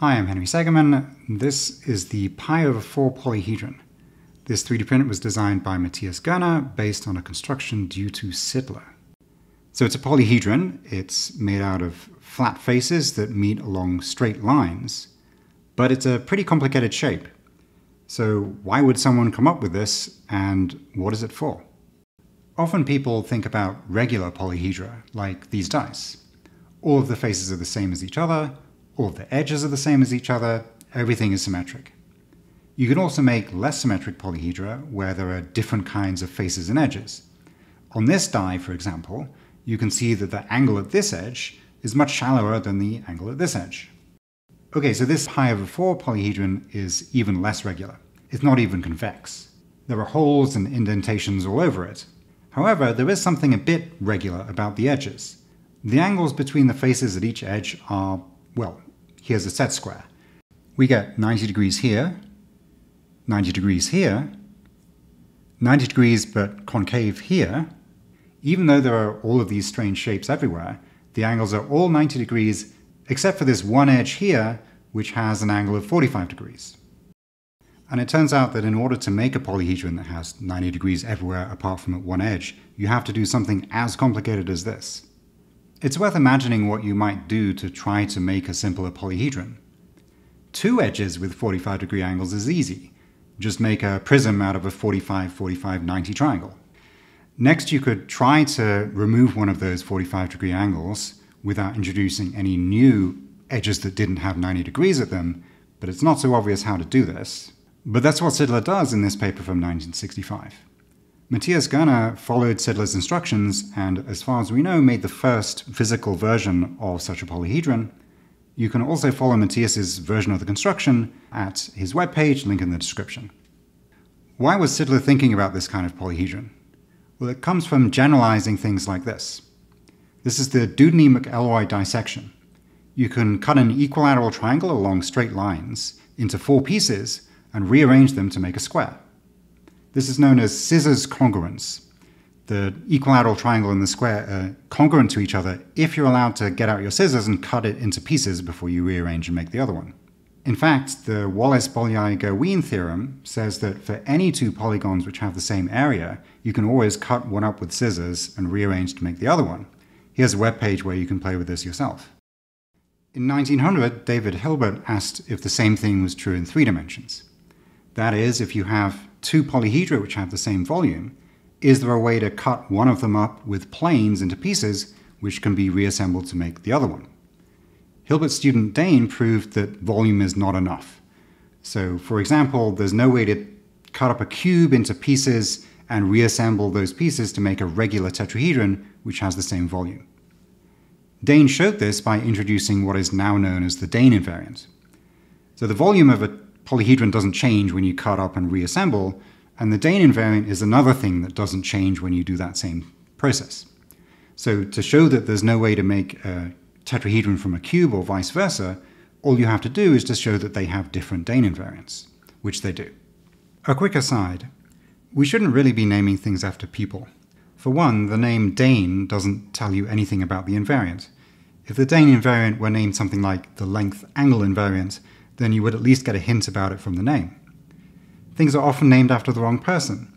Hi, I'm Henry Segerman. This is the pi over 4 polyhedron. This 3D print was designed by Matthias Goerner based on a construction due to Sydler. So it's a polyhedron. It's made out of flat faces that meet along straight lines, but it's a pretty complicated shape. So why would someone come up with this and what is it for? Often people think about regular polyhedra, like these dice. All of the faces are the same as each other, all the edges are the same as each other, everything is symmetric. You can also make less symmetric polyhedra where there are different kinds of faces and edges. On this die, for example, you can see that the angle at this edge is much shallower than the angle at this edge. Okay, so this pi over 4 polyhedron is even less regular. It's not even convex. There are holes and indentations all over it. However, there is something a bit regular about the edges. The angles between the faces at each edge are, well, here's a set square. We get 90 degrees here, 90 degrees here, 90 degrees but concave here. Even though there are all of these strange shapes everywhere, the angles are all 90 degrees except for this one edge here, which has an angle of 45 degrees. And it turns out that in order to make a polyhedron that has 90 degrees everywhere apart from at one edge, you have to do something as complicated as this. It's worth imagining what you might do to try to make a simpler polyhedron. Two edges with 45 degree angles is easy. Just make a prism out of a 45, 45, 90 triangle. Next, you could try to remove one of those 45 degree angles without introducing any new edges that didn't have 90 degrees at them, but it's not so obvious how to do this. But that's what Sydler does in this paper from 1965. Matthias Goerner followed Sydler's instructions and, as far as we know, made the first physical version of such a polyhedron. You can also follow Matthias's version of the construction at his webpage, link in the description. Why was Sidler thinking about this kind of polyhedron? Well, it comes from generalizing things like this. This is the Dudeney-McElroy dissection. You can cut an equilateral triangle along straight lines into four pieces and rearrange them to make a square. This is known as scissors congruence. The equilateral triangle and the square are congruent to each other if you're allowed to get out your scissors and cut it into pieces before you rearrange and make the other one. In fact, the Wallace-Bolyai-Gerwien theorem says that for any two polygons which have the same area, you can always cut one up with scissors and rearrange to make the other one. Here's a web page where you can play with this yourself. In 1900, David Hilbert asked if the same thing was true in three dimensions. That is, if you have two polyhedra which have the same volume, is there a way to cut one of them up with planes into pieces which can be reassembled to make the other one? Hilbert's student Dehn proved that volume is not enough. So, for example, there's no way to cut up a cube into pieces and reassemble those pieces to make a regular tetrahedron which has the same volume. Dehn showed this by introducing what is now known as the Dehn invariant. So the volume of a polyhedron doesn't change when you cut up and reassemble, and the Dehn invariant is another thing that doesn't change when you do that same process. So to show that there's no way to make a tetrahedron from a cube or vice versa, all you have to do is to show that they have different Dehn invariants, which they do. A quick aside, we shouldn't really be naming things after people. For one, the name Dehn doesn't tell you anything about the invariant. If the Dehn invariant were named something like the length angle invariant, then you would at least get a hint about it from the name. Things are often named after the wrong person.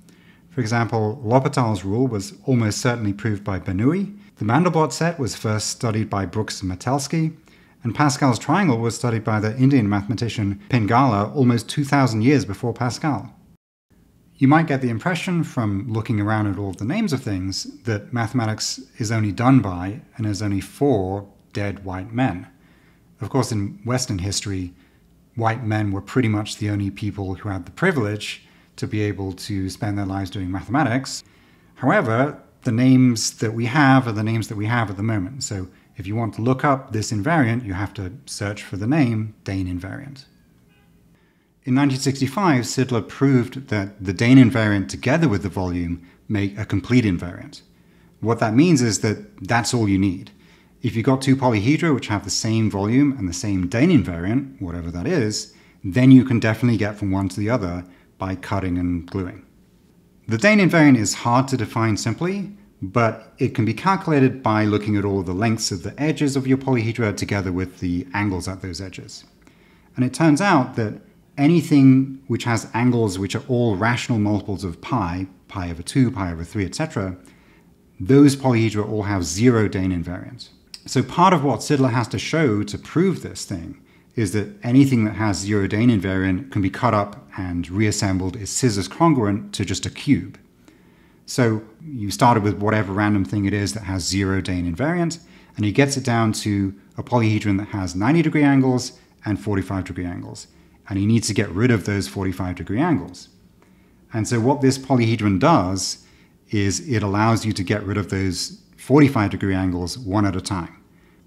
For example, L'Hopital's rule was almost certainly proved by Bernoulli, the Mandelbrot set was first studied by Brooks and Matelski, and Pascal's triangle was studied by the Indian mathematician Pingala almost 2,000 years before Pascal. You might get the impression from looking around at all the names of things that mathematics is only done by and is only for dead white men. Of course, in Western history, white men were pretty much the only people who had the privilege to be able to spend their lives doing mathematics. However, the names that we have are the names that we have at the moment. So if you want to look up this invariant, you have to search for the name Dehn invariant. In 1965, Sydler proved that the Dehn invariant together with the volume make a complete invariant. What that means is that that's all you need. If you've got two polyhedra which have the same volume and the same Dehn invariant, whatever that is, then you can definitely get from one to the other by cutting and gluing. The Dehn invariant is hard to define simply, but it can be calculated by looking at all the lengths of the edges of your polyhedra together with the angles at those edges. And it turns out that anything which has angles which are all rational multiples of pi, pi over 2, pi over 3, etc., those polyhedra all have zero Dehn invariance. So part of what Sydler has to show to prove this thing is that anything that has zero Dehn invariant can be cut up and reassembled is scissors congruent to just a cube. So you started with whatever random thing it is that has zero Dehn invariant, and he gets it down to a polyhedron that has 90 degree angles and 45 degree angles. And he needs to get rid of those 45 degree angles. And so what this polyhedron does is it allows you to get rid of those 45 degree angles one at a time.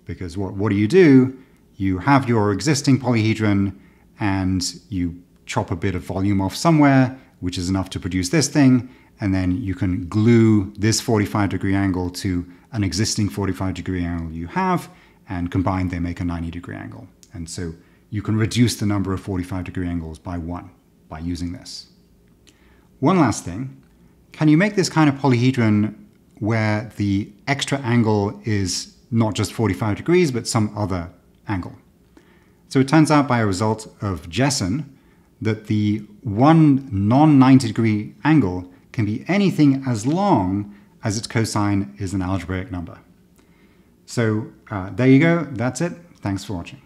Because what, what do you do? You have your existing polyhedron and you chop a bit of volume off somewhere, which is enough to produce this thing, and then you can glue this 45 degree angle to an existing 45 degree angle you have, and combined they make a 90 degree angle. And so you can reduce the number of 45 degree angles by one by using this. One last thing, can you make this kind of polyhedron where the extra angle is not just 45 degrees, but some other angle? So it turns out by a result of Jessen that the one non-90 degree angle can be anything as long as its cosine is an algebraic number. So uh, there you go. That's it. Thanks for watching.